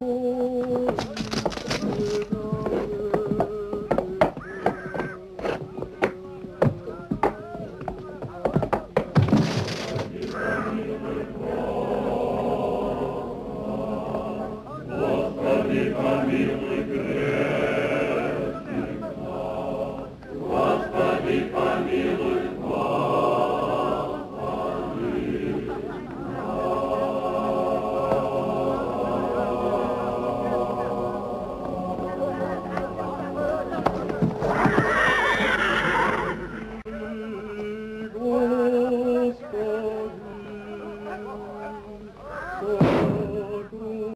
Amen. 嗯。